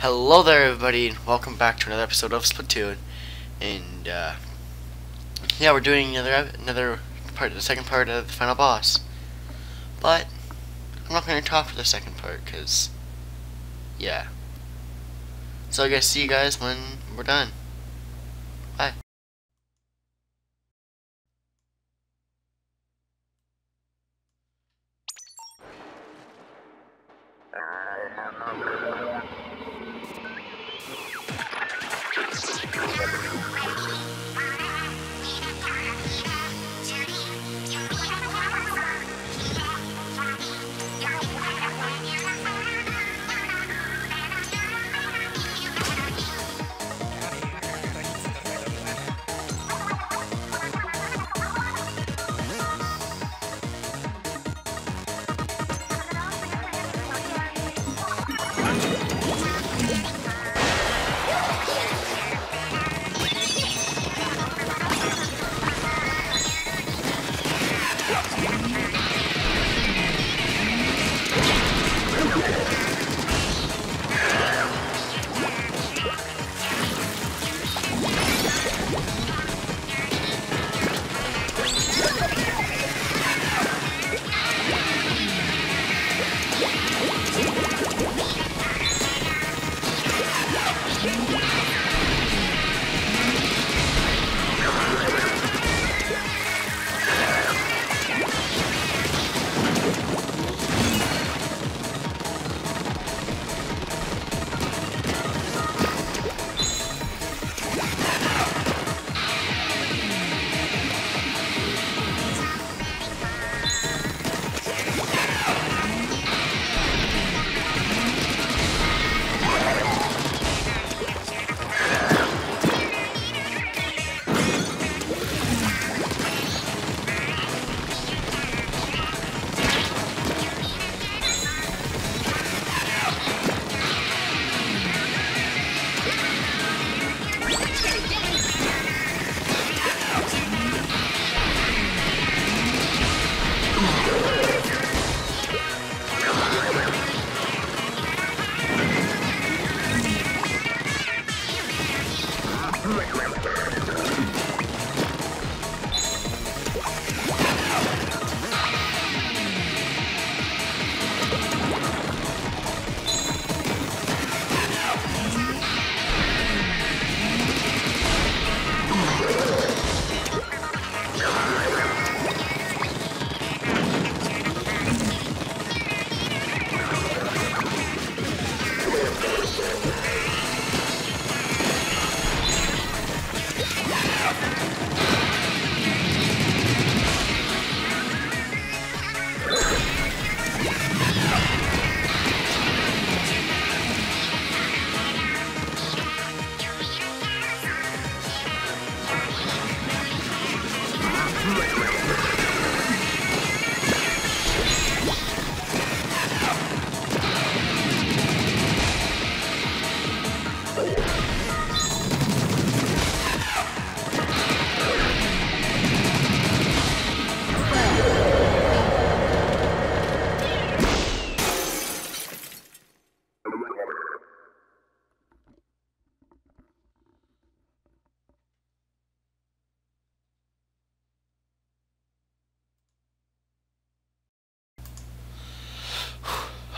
Hello there everybody and welcome back to another episode of Splatoon. And uh, yeah we're doing another another part the second part of the final boss. But I'm not going to talk for the second part because yeah. So I guess see you guys when we're done. Bye Thank you.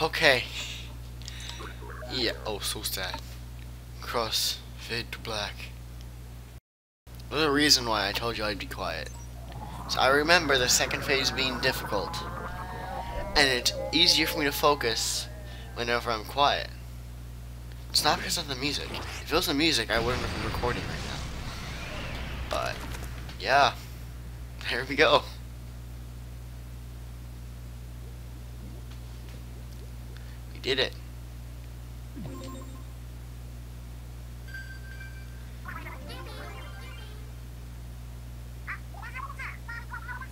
Okay. Yeah, oh, so sad. Cross, fade to black. There's a reason why I told you I'd be quiet. So I remember the second phase being difficult. And it's easier for me to focus whenever I'm quiet. It's not because of the music. If it was the music, I wouldn't have been recording right now. But, yeah. There we go. Did it.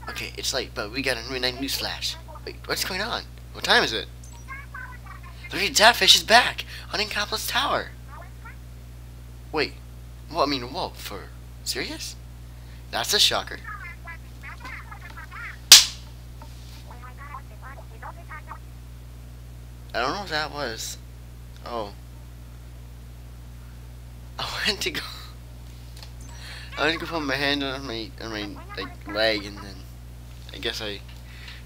Okay, it's late, but we got a midnight newsflash. Wait, what's going on? What time is it? The Great Zapfish is back! Hunting Copless Tower! Wait, well, I mean, whoa, for... Serious? That's a shocker. I don't know what that was. Oh. I went to go. I went to go put my hand on my on my like leg, and then I guess I,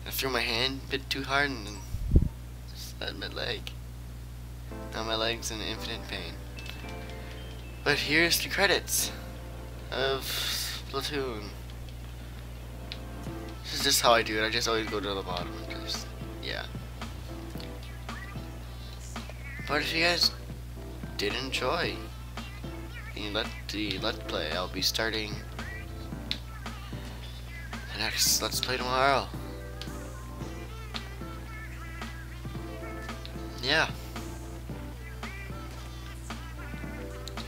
I threw my hand a bit too hard, and then slammed my leg. Now my leg's in infinite pain. But here's the credits of Splatoon. This is just how I do it. I just always go to the bottom. Just But if you guys did enjoy let the let's play, I'll be starting the next let's play tomorrow. Yeah.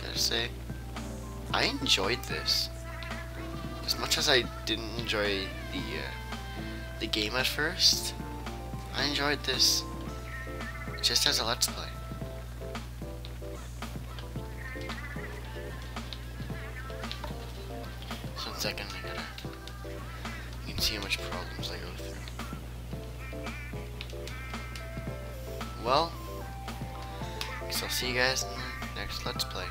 Gotta say, I enjoyed this as much as I didn't enjoy the uh, the game at first. I enjoyed this just as a let's play. Second, I gotta. You can see how much problems I go through. Well, guess I'll see you guys in the next Let's Play.